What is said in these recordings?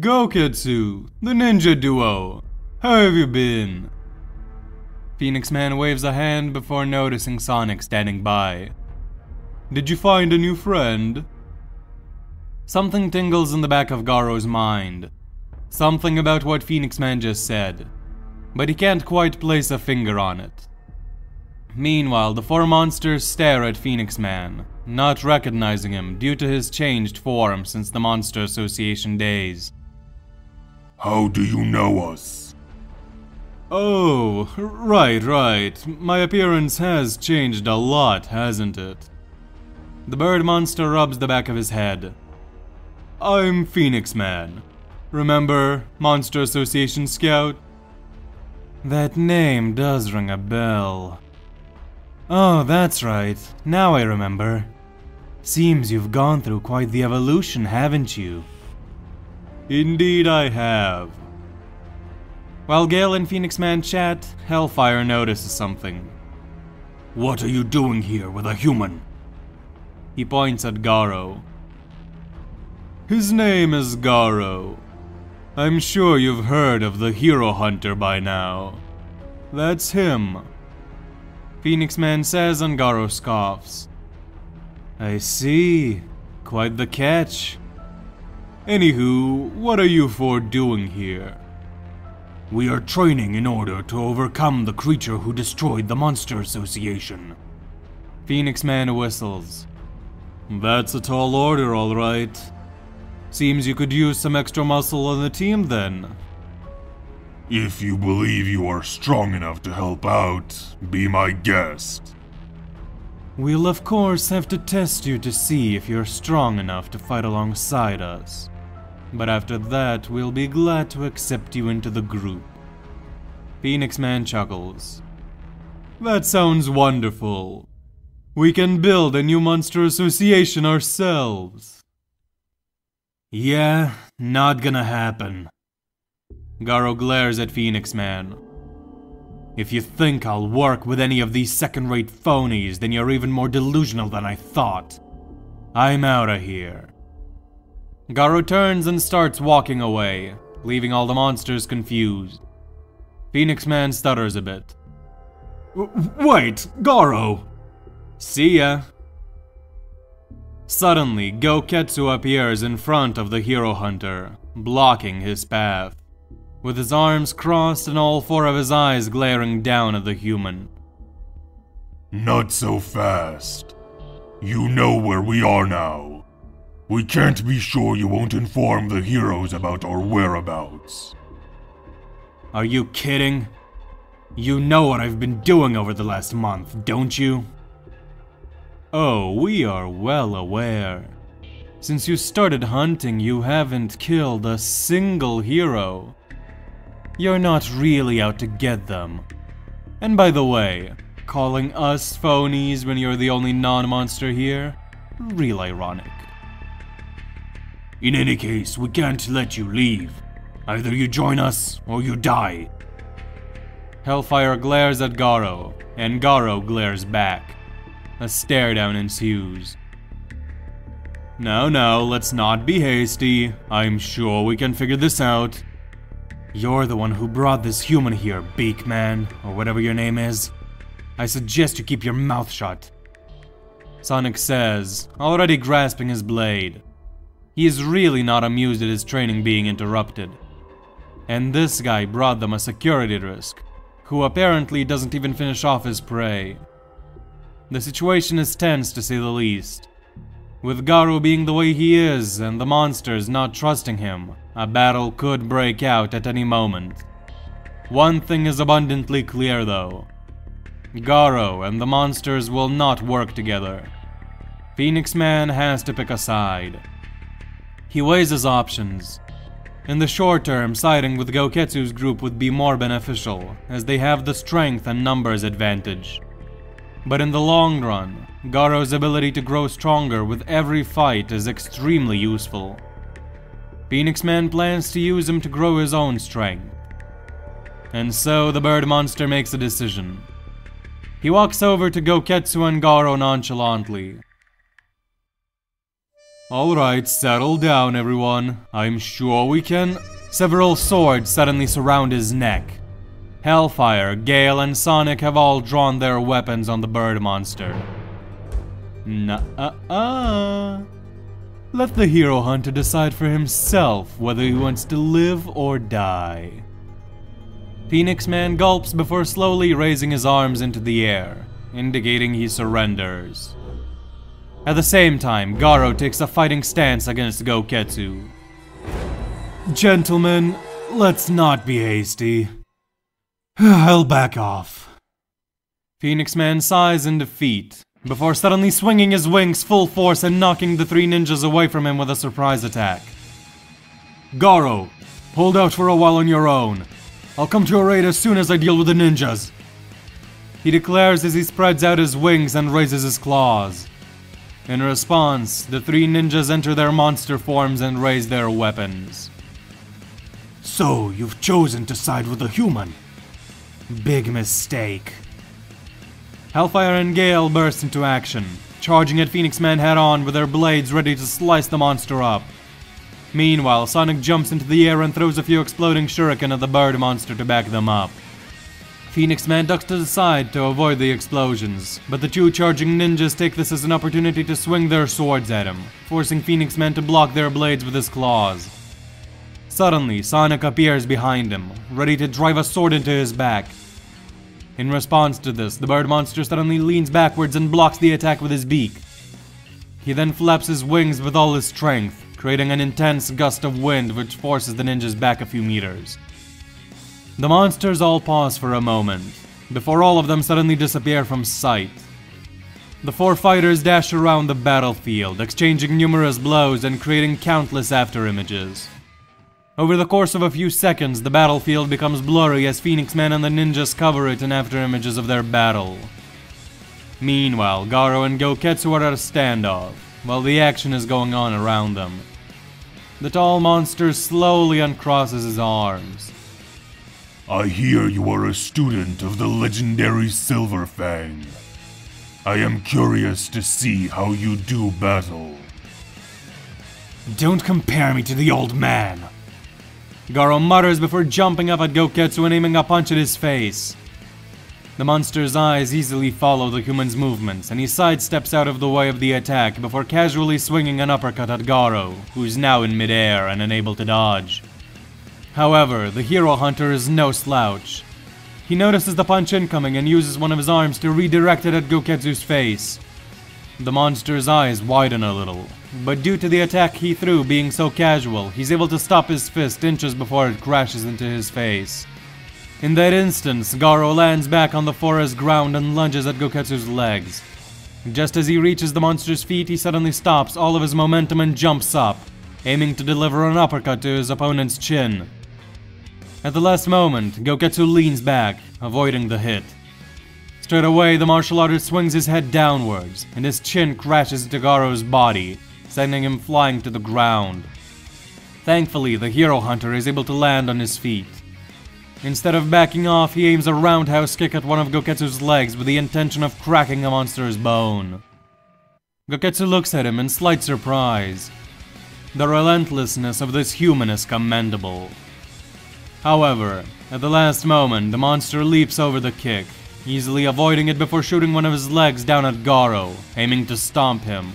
Goketsu, the ninja duo. How have you been? Phoenix Man waves a hand before noticing Sonic standing by. Did you find a new friend? Something tingles in the back of Garou's mind. Something about what Phoenix Man just said. But he can't quite place a finger on it. Meanwhile, the four monsters stare at Phoenix Man, not recognizing him due to his changed form since the Monster Association days. How do you know us? Oh, right, right. My appearance has changed a lot, hasn't it? The bird monster rubs the back of his head. I'm Phoenix Man. Remember Monster Association Scout? That name does ring a bell. Oh, that's right. Now I remember. Seems you've gone through quite the evolution, haven't you? Indeed I have. While Gale and Phoenix Man chat, Hellfire notices something. What are you doing here with a human? He points at Garou. His name is Garou. I'm sure you've heard of the Hero Hunter by now. That's him. Phoenix Man says and Garou scoffs. I see. Quite the catch. Anywho, what are you four doing here? We are training in order to overcome the creature who destroyed the Monster Association. Phoenix Man whistles. That's a tall order, alright. Seems you could use some extra muscle on the team then. If you believe you are strong enough to help out, be my guest. We'll of course have to test you to see if you're strong enough to fight alongside us. But after that, we'll be glad to accept you into the group. Phoenix Man chuckles. That sounds wonderful. We can build a new monster association ourselves. Yeah, not gonna happen. Garou glares at Phoenix Man. If you think I'll work with any of these second-rate phonies, then you're even more delusional than I thought. I'm outta here. Garou turns and starts walking away, leaving all the monsters confused. Phoenix Man stutters a bit. Wait, Garou! See ya. Suddenly, Goketsu appears in front of the Hero Hunter, blocking his path, with his arms crossed and all four of his eyes glaring down at the human. Not so fast. You know where we are now. We can't be sure you won't inform the heroes about our whereabouts. Are you kidding? You know what I've been doing over the last month, don't you? Oh, we are well aware. Since you started hunting, you haven't killed a single hero. You're not really out to get them. And by the way, calling us phonies when you're the only non-monster here? Real ironic. In any case, we can't let you leave. Either you join us, or you die. Hellfire glares at Garou, and Garou glares back. A stare down ensues. No, no, let's not be hasty. I'm sure we can figure this out. You're the one who brought this human here, Beakman, or whatever your name is. I suggest you keep your mouth shut. Sonic says, already grasping his blade. He is really not amused at his training being interrupted. And this guy brought them a security risk, who apparently doesn't even finish off his prey. The situation is tense to say the least. With Garou being the way he is and the monsters not trusting him, a battle could break out at any moment. One thing is abundantly clear though. Garou and the monsters will not work together. Phoenix Man has to pick a side. He weighs his options. In the short term, siding with Goketsu's group would be more beneficial, as they have the strength and numbers advantage. But in the long run, Garou's ability to grow stronger with every fight is extremely useful. Phoenix Man plans to use him to grow his own strength. And so the bird monster makes a decision. He walks over to Goketsu and Garou nonchalantly. Alright, settle down, everyone. I'm sure we can. Several swords suddenly surround his neck. Hellfire, Gale, and Sonic have all drawn their weapons on the bird monster. Nuh-uh. Let the hero hunter decide for himself whether he wants to live or die. Phoenix Man gulps before slowly raising his arms into the air, indicating he surrenders. At the same time, Garou takes a fighting stance against Goketsu. Gentlemen, let's not be hasty. I'll back off. Phoenix Man sighs in defeat, before suddenly swinging his wings full force and knocking the three ninjas away from him with a surprise attack. Garou, hold out for a while on your own. I'll come to your aid as soon as I deal with the ninjas. He declares as he spreads out his wings and raises his claws. In response, the three ninjas enter their monster forms and raise their weapons. So, you've chosen to side with a human? Big mistake. Hellfire and Gale burst into action, charging at Phoenix Man head on with their blades ready to slice the monster up. Meanwhile, Sonic jumps into the air and throws a few exploding shuriken at the bird monster to back them up. Phoenix Man ducks to the side to avoid the explosions, but the two charging ninjas take this as an opportunity to swing their swords at him, forcing Phoenix Man to block their blades with his claws. Suddenly, Sonic appears behind him, ready to drive a sword into his back. In response to this, the bird monster suddenly leans backwards and blocks the attack with his beak. He then flaps his wings with all his strength, creating an intense gust of wind which forces the ninjas back a few meters. The monsters all pause for a moment, before all of them suddenly disappear from sight. The four fighters dash around the battlefield, exchanging numerous blows and creating countless afterimages. Over the course of a few seconds, the battlefield becomes blurry as Phoenix Man and the ninjas cover it in afterimages of their battle. Meanwhile, Garou and Goketsu are at a standoff, while the action is going on around them. The tall monster slowly uncrosses his arms. I hear you are a student of the legendary Silver Fang. I am curious to see how you do battle. Don't compare me to the old man. Garou mutters before jumping up at Goketsu and aiming a punch at his face. The monster's eyes easily follow the human's movements, and he sidesteps out of the way of the attack before casually swinging an uppercut at Garou, who's now in midair and unable to dodge. However, the hero hunter is no slouch. He notices the punch incoming and uses one of his arms to redirect it at Goketsu's face. The monster's eyes widen a little, but due to the attack he threw being so casual, he's able to stop his fist inches before it crashes into his face. In that instance, Garou lands back on the forest ground and lunges at Goketsu's legs. Just as he reaches the monster's feet, he suddenly stops all of his momentum and jumps up, aiming to deliver an uppercut to his opponent's chin. At the last moment, Goketsu leans back, avoiding the hit. Straight away, the martial artist swings his head downwards, and his chin crashes into Garou's body, sending him flying to the ground. Thankfully, the hero hunter is able to land on his feet. Instead of backing off, he aims a roundhouse kick at one of Goketsu's legs with the intention of cracking the monster's bone. Goketsu looks at him in slight surprise. The relentlessness of this human is commendable. However, at the last moment, the monster leaps over the kick, easily avoiding it before shooting one of his legs down at Garou, aiming to stomp him.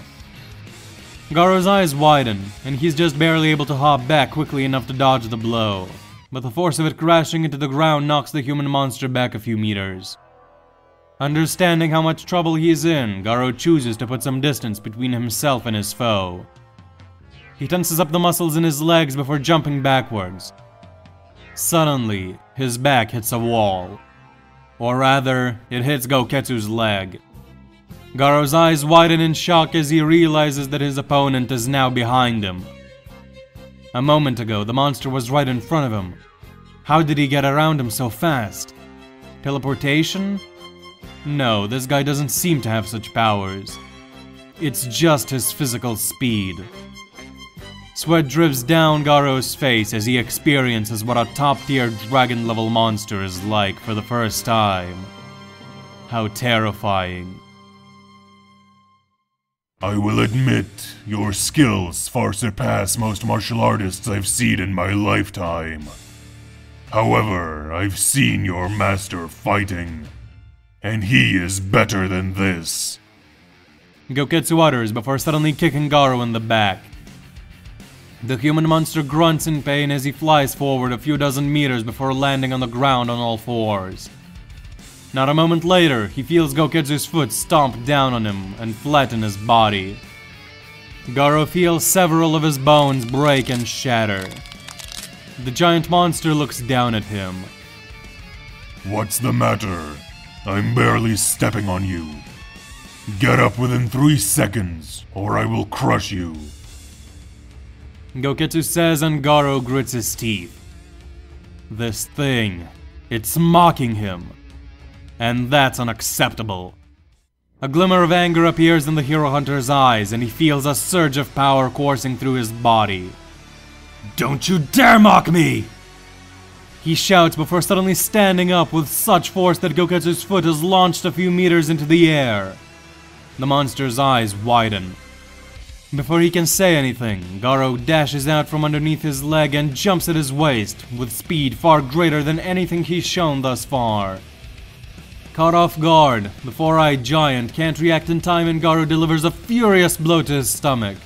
Garou's eyes widen, and he's just barely able to hop back quickly enough to dodge the blow but the force of it crashing into the ground knocks the human monster back a few meters. Understanding how much trouble he is in, Garou chooses to put some distance between himself and his foe. He tenses up the muscles in his legs before jumping backwards. Suddenly, his back hits a wall. Or rather, it hits Goketsu's leg. Garou's eyes widen in shock as he realizes that his opponent is now behind him. A moment ago, the monster was right in front of him. How did he get around him so fast? Teleportation? No, this guy doesn't seem to have such powers. It's just his physical speed. Sweat drips down Garou's face as he experiences what a top-tier dragon-level monster is like for the first time. How terrifying. I will admit, your skills far surpass most martial artists I've seen in my lifetime. However, I've seen your master fighting, and he is better than this. Goketsu utters before suddenly kicking Garou in the back. The human monster grunts in pain as he flies forward a few dozen meters before landing on the ground on all fours. Not a moment later, he feels Goketsu's foot stomp down on him and flatten his body. Garou feels several of his bones break and shatter. The giant monster looks down at him. What's the matter? I'm barely stepping on you. Get up within three seconds, or I will crush you. Goketsu says and Garou grits his teeth. This thing, it's mocking him. And that's unacceptable. A glimmer of anger appears in the Hero Hunter's eyes, and he feels a surge of power coursing through his body. Don't you dare mock me! He shouts before suddenly standing up with such force that Goketsu's foot is launched a few meters into the air. The monster's eyes widen. Before he can say anything, Garou dashes out from underneath his leg and jumps at his waist, with speed far greater than anything he's shown thus far. Caught off guard, the four-eyed giant can't react in time and Garou delivers a furious blow to his stomach,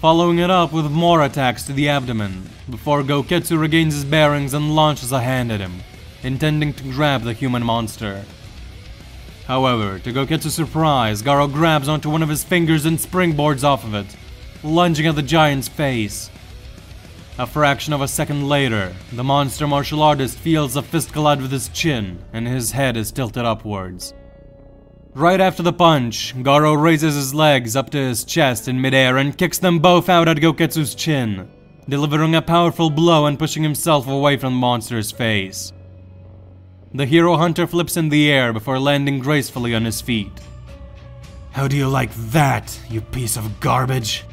following it up with more attacks to the abdomen, before Goketsu regains his bearings and launches a hand at him, intending to grab the human monster. However, to Goketsu's surprise, Garou grabs onto one of his fingers and springboards off of it, lunging at the giant's face. A fraction of a second later, the monster martial artist feels a fist collide with his chin, and his head is tilted upwards. Right after the punch, Garou raises his legs up to his chest in midair and kicks them both out at Goketsu's chin, delivering a powerful blow and pushing himself away from the monster's face. The hero hunter flips in the air before landing gracefully on his feet. How do you like that, you piece of garbage?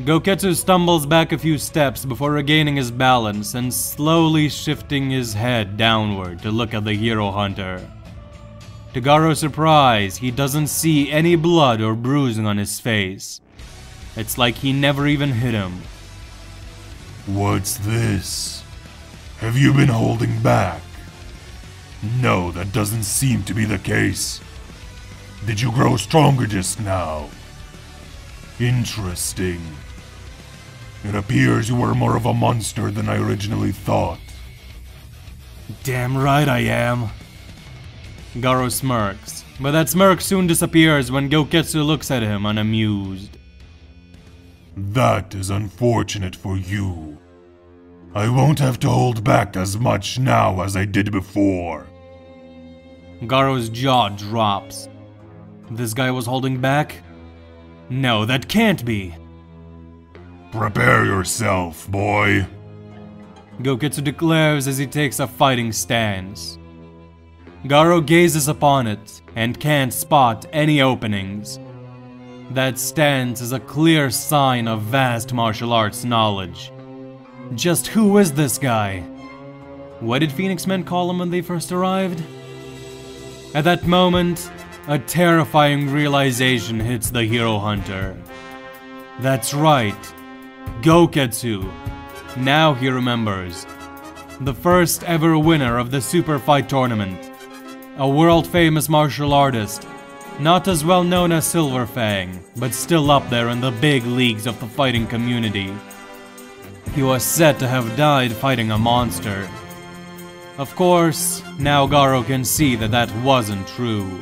Goketsu stumbles back a few steps before regaining his balance and slowly shifting his head downward to look at the hero hunter. To Garou's surprise, he doesn't see any blood or bruising on his face. It's like he never even hit him. What's this? Have you been holding back? No, that doesn't seem to be the case. Did you grow stronger just now? Interesting. It appears you were more of a monster than I originally thought. Damn right I am. Garou smirks, but that smirk soon disappears when Goketsu looks at him unamused. That is unfortunate for you. I won't have to hold back as much now as I did before. Garou's jaw drops. This guy was holding back? No, that can't be. Prepare yourself, boy. Goketsu declares as he takes a fighting stance. Garou gazes upon it and can't spot any openings. That stance is a clear sign of vast martial arts knowledge. Just who is this guy? What did Phoenix Man call him when they first arrived? At that moment, a terrifying realization hits the hero hunter. That's right, Goketsu. Now he remembers. The first ever winner of the Super Fight Tournament. A world famous martial artist. Not as well known as Silver Fang, but still up there in the big leagues of the fighting community. He was said to have died fighting a monster. Of course, now Garou can see that that wasn't true.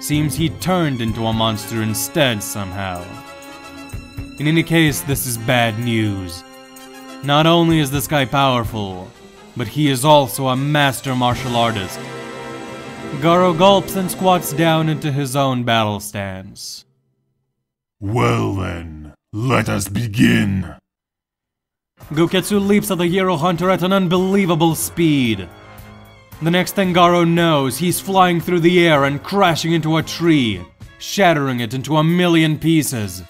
Seems he turned into a monster instead somehow. In any case, this is bad news. Not only is this guy powerful, but he is also a master martial artist. Garou gulps and squats down into his own battle stance. Well then, let us begin. Goketsu leaps at the hero hunter at an unbelievable speed. The next thing Garou knows, he's flying through the air and crashing into a tree, shattering it into a million pieces.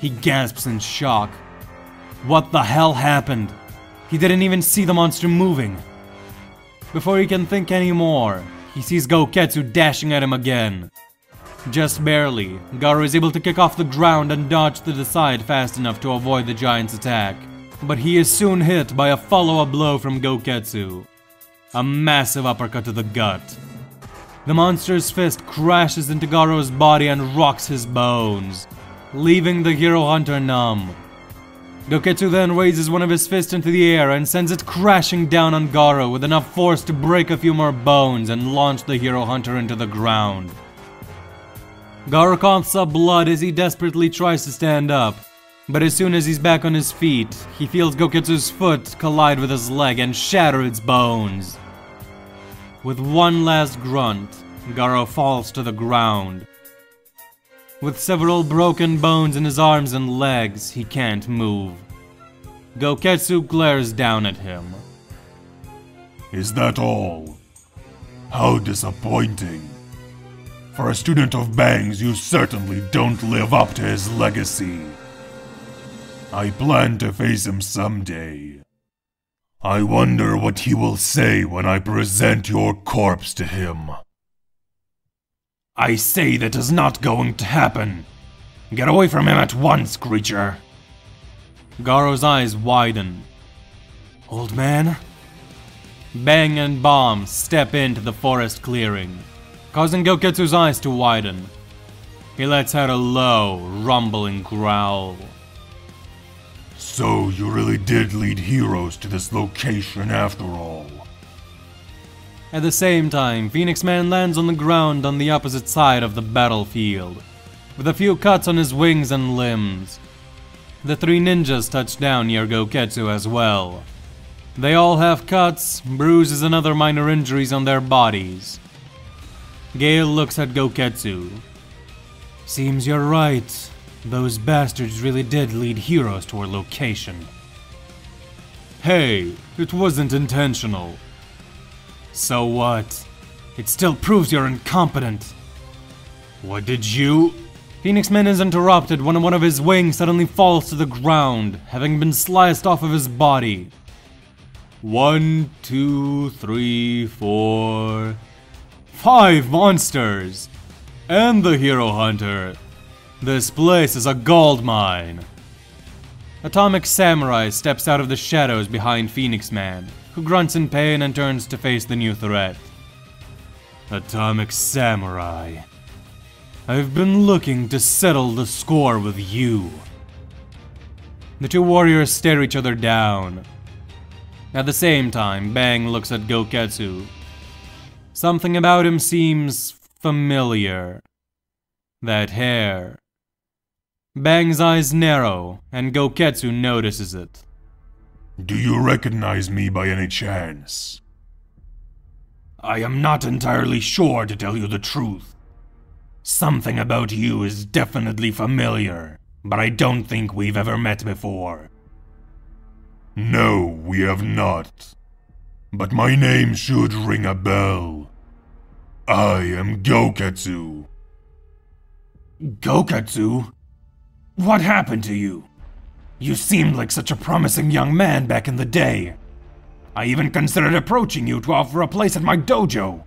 He gasps in shock. What the hell happened? He didn't even see the monster moving. Before he can think any more, he sees Goketsu dashing at him again. Just barely, Garou is able to kick off the ground and dodge to the side fast enough to avoid the giant's attack. But he is soon hit by a follow-up blow from Goketsu. A massive uppercut to the gut. The monster's fist crashes into Garou's body and rocks his bones, leaving the hero hunter numb. Goketsu then raises one of his fists into the air and sends it crashing down on Garou with enough force to break a few more bones and launch the hero hunter into the ground. Garou coughs up blood as he desperately tries to stand up, but as soon as he's back on his feet, he feels Goketsu's foot collide with his leg and shatter its bones. With one last grunt, Garou falls to the ground, with several broken bones in his arms and legs, he can't move. Goketsu glares down at him. Is that all? How disappointing. For a student of Bangs, you certainly don't live up to his legacy. I plan to face him someday. I wonder what he will say when I present your corpse to him. I say that is not going to happen. Get away from him at once, creature. Garou's eyes widen. Old man? Bang and Bomb step into the forest clearing, causing Goketsu's eyes to widen. He lets out a low, rumbling growl. So you really did lead heroes to this location after all. At the same time, Phoenix Man lands on the ground on the opposite side of the battlefield, with a few cuts on his wings and limbs. The three ninjas touch down near Goketsu as well. They all have cuts, bruises, and other minor injuries on their bodies. Gale looks at Goketsu. Seems you're right. Those bastards really did lead heroes to our location. Hey, it wasn't intentional. So what? It still proves you're incompetent. What did you? Phoenix Man is interrupted when one of his wings suddenly falls to the ground, having been sliced off of his body. One, two, three, four, five monsters! And the hero hunter. This place is a gold mine. Atomic Samurai steps out of the shadows behind Phoenix Man who grunts in pain and turns to face the new threat. Atomic Samurai. I've been looking to settle the score with you. The two warriors stare each other down. At the same time, Bang looks at Goketsu. Something about him seems familiar. That hair. Bang's eyes narrow, and Goketsu notices it. Do you recognize me by any chance? I am not entirely sure to tell you the truth. Something about you is definitely familiar, but I don't think we've ever met before. No, we have not. But my name should ring a bell. I am Goketsu. Goketsu? What happened to you? You seemed like such a promising young man back in the day. I even considered approaching you to offer a place at my dojo.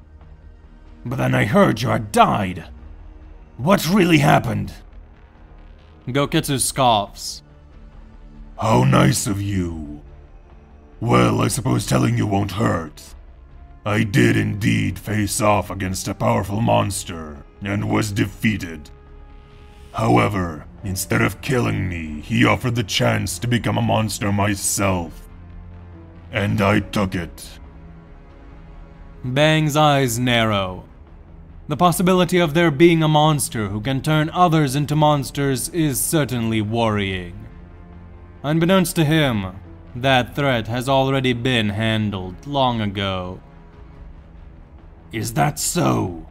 But then I heard you had died. What really happened? Goketsu scoffs. How nice of you. Well, I suppose telling you won't hurt. I did indeed face off against a powerful monster and was defeated. However, instead of killing me, he offered the chance to become a monster myself. And I took it. Bang's eyes narrow. The possibility of there being a monster who can turn others into monsters is certainly worrying. Unbeknownst to him, that threat has already been handled long ago. Is that so?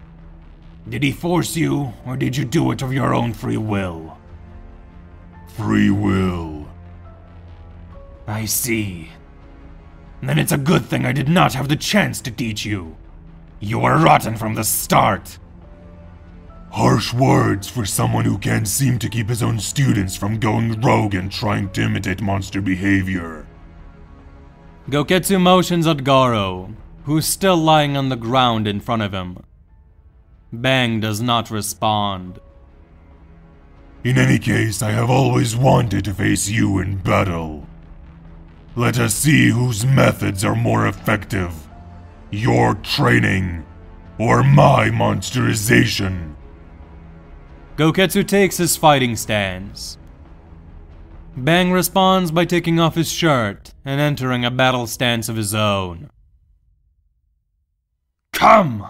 Did he force you, or did you do it of your own free will? Free will. I see. Then it's a good thing I did not have the chance to teach you. You were rotten from the start. Harsh words for someone who can't seem to keep his own students from going rogue and trying to imitate monster behavior. Goketsu motions at Garou, who's still lying on the ground in front of him. Bang does not respond. In any case, I have always wanted to face you in battle. Let us see whose methods are more effective. Your training or my monsterization. Goketsu takes his fighting stance. Bang responds by taking off his shirt and entering a battle stance of his own. Come!